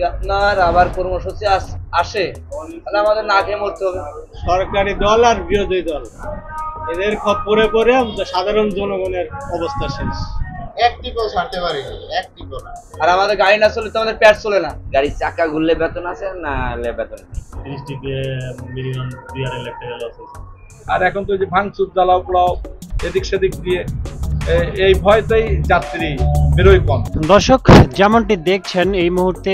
যদি আপনার আবার কর্মসূচি আস- আসে তাহলে আমাদের না খেয়ে মরতে হবে। সরকারি দল আর বিরোধী দল। এদের খপ্পরে পরে সাধারণ জনগণের অবস্থা শেষ। আর আমাদের গাড়ি না চলে তো আমাদের পেট চলে না। গাড়ির চাকা ঘুরলে বেতন আছে না হলে বেতন নেই? ডিস্ট্রিক্টে মিনিমাম দুই আড়াই লাখ টাকা লস আর এখন তো ওই যে ভাঙচুর জ্বালাও পোড়াও এদিক সেদিক দিয়ে এই ভয়তেই যাত্রী বেরোয় কম। দর্শক, যেমনটি দেখছেন, এই মুহূর্তে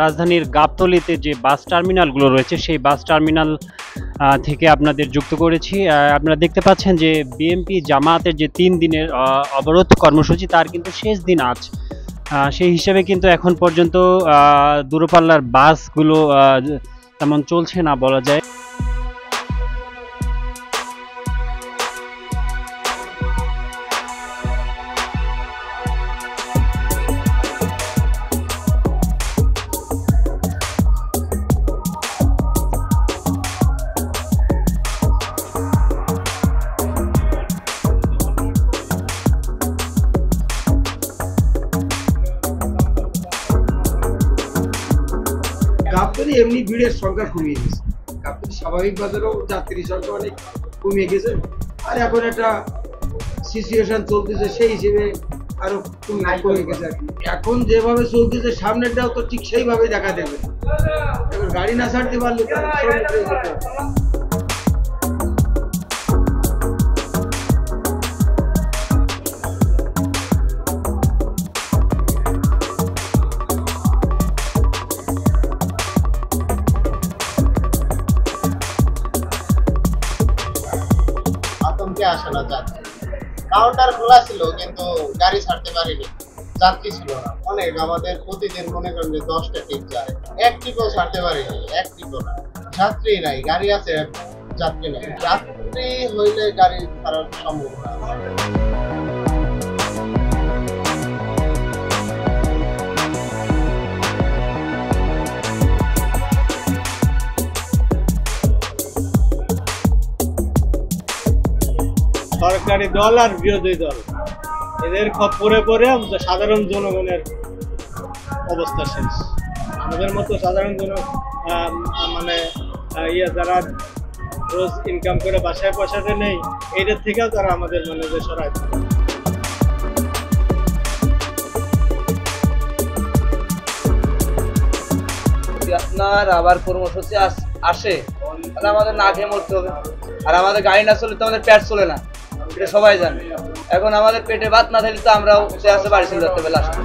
রাজধানীর গাবতলিতে যে বাস টার্মিনালগুলো রয়েছে, সেই বাস টার্মিনাল থেকে আপনাদের যুক্ত করেছি। আপনারা দেখতে পাচ্ছেন যে বিএমপি জামায়াতের যে তিন দিনের অবরোধ কর্মসূচি, তার কিন্তু শেষ দিন আজ। সেই হিসাবে কিন্তু এখন পর্যন্ত দূরপাল্লার বাসগুলো তেমন চলছে না বলা যায়। গাবতলি এমনি ভিড়ের সংখ্যা কমিয়ে গেছে আপনি স্বাভাবিক বাজারেও যাত্রীর সংখ্যা অনেক কমিয়ে গেছে আর এখন একটা সিচুয়েশন চলতেছে সেই হিসেবে আরও কমে গেছে আর এখন যেভাবে চলতেছে সামনেরটাও তো ঠিক সেইভাবে দেখা দেবে গাড়ি না ছাড়তে পারলে আতঙ্কে আসে না যাত্রী কাউন্টার খোলা ছিল, কিন্তু গাড়ি ছাড়তে পারিনি। যাত্রী ছিল না। অনেক আমাদের প্রতিদিন মনে করেন যে দশটা টিপ যায়। এক টিপও ছাড়তে পারিনি, এক টিপও না। যাত্রী নাই, গাড়ি আছে যাত্রী নাই। যাত্রী হইলে গাড়ি ছাড়ার সম্ভব না সরকারি দল আর বিরোধী দল। এদের খপ্পরে পরে সাধারণ জনগণের অবস্থা শেষ। আমাদের মতো সাধারণ জন মানে ইয়ে যারা রোজ ইনকাম করে বাসায় পয়সাতে নেই এইটার থেকেও তারা আমাদের মানে যে সরাই আপনার আবার কর্মসূচি আস- আমাদের না খেয়ে মরতে হবে। আর আমাদের গাড়ি না চলে তো আমাদের পেট চলে না। এটা সবাই জানে। এখন আমাদের পেটে ভাত না থাকলে তো আমরাও সে আসে বাড়ি চলে যেতে হবে লাস্টে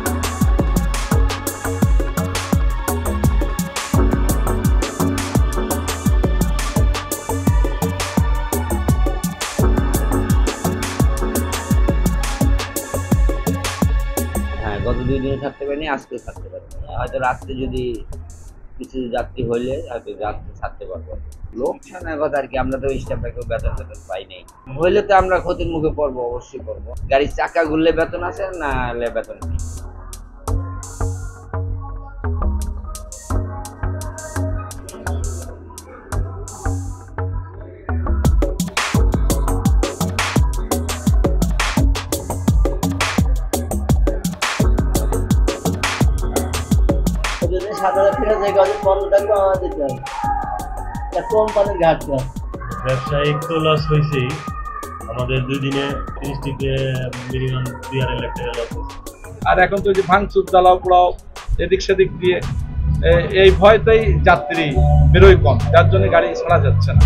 হ্যাঁ গত দুই দিনে থাকতে পারিনি, আজকেও থাকতে পারিনি। হয়তো রাত্রে যদি কিছু যাত্রী হইলে হয়তো যাত্রী ছাড়তে পারব। লোকসানের কথা আর কি আমরা তো স্টাফ কেউ বেতন টেতন পাই নাই। হইলে তো আমরা ক্ষতির মুখে পড়ব অবশ্যই পড়ব। গাড়ির চাকা ঘুরলে বেতন আছে না হলে বেতন নেই? সাত হাজার টাকা জায়গা আছে পনেরো টাকা আমার দিতে হবে। কোম্পানির ঘাটতি হবে ব্যবসায়িক তো লস হয়েছেই আমাদের দুই দিনে ডিস্ট্রিক্টে মিনিমাম দুই আড়াই লাখ টাকা লস হয়েছে। আর এখন তো যে ভাঙচুর জ্বালাও পোড়াও এদিক সেদিক দিয়ে এই ভয়তেই যাত্রী বেরোয় কম। যার জন্য গাড়ি ছাড়া যাচ্ছে না।